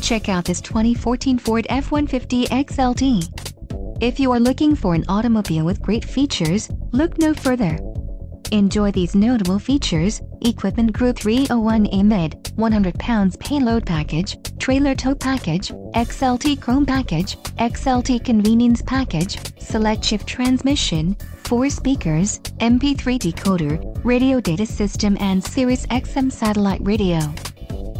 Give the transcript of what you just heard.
Check out this 2014 Ford F-150 XLT. If you are looking for an automobile with great features, look no further. Enjoy these notable features, Equipment Group 301A Mid, 100 pounds payload package, trailer tow package, XLT Chrome package, XLT Convenience package, select shift transmission, 4 speakers, MP3 decoder, radio data system and Sirius XM satellite radio.